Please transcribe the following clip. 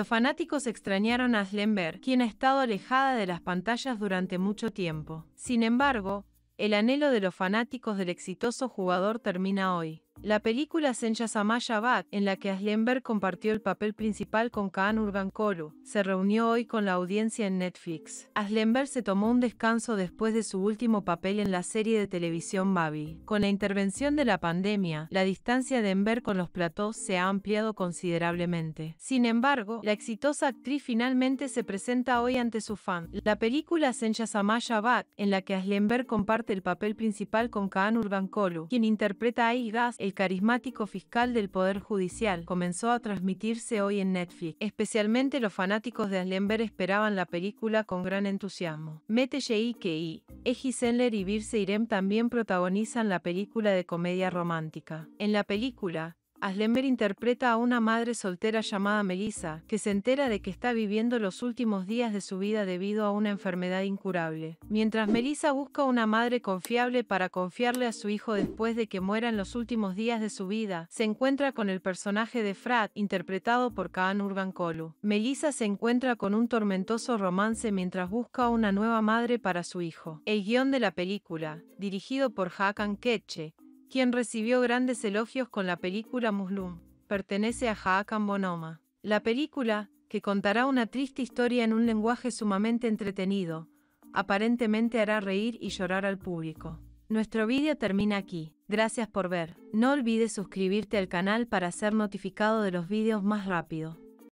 Los fanáticos extrañaron a Slemberg, quien ha estado alejada de las pantallas durante mucho tiempo. Sin embargo, el anhelo de los fanáticos del exitoso jugador termina hoy. La película Senya Samaya Bak, en la que Aslenberg compartió el papel principal con Kaan Urgankolu, se reunió hoy con la audiencia en Netflix. Aslenberg se tomó un descanso después de su último papel en la serie de televisión Babi. Con la intervención de la pandemia, la distancia de Enver con los platós se ha ampliado considerablemente. Sin embargo, la exitosa actriz finalmente se presenta hoy ante su fan. La película Senya Samaya Bak, en la que Aslenberg comparte el papel principal con Kaan Urgankolu, quien interpreta a Igas, el carismático fiscal del Poder Judicial, comenzó a transmitirse hoy en Netflix. Especialmente los fanáticos de Aslenberg esperaban la película con gran entusiasmo. Mete Kei, Eji Sendler y Birse Irem también protagonizan la película de comedia romántica. En la película, Aslenberg interpreta a una madre soltera llamada Melissa, que se entera de que está viviendo los últimos días de su vida debido a una enfermedad incurable. Mientras Melissa busca una madre confiable para confiarle a su hijo después de que muera en los últimos días de su vida, se encuentra con el personaje de Frat, interpretado por Kaan Urgankolu. Melissa se encuentra con un tormentoso romance mientras busca una nueva madre para su hijo. El guion de la película, dirigido por Hakan Ketche, quien recibió grandes elogios con la película Muslim, pertenece a Hakan Bonoma. La película, que contará una triste historia en un lenguaje sumamente entretenido, aparentemente hará reír y llorar al público. Nuestro vídeo termina aquí. Gracias por ver. No olvides suscribirte al canal para ser notificado de los vídeos más rápido.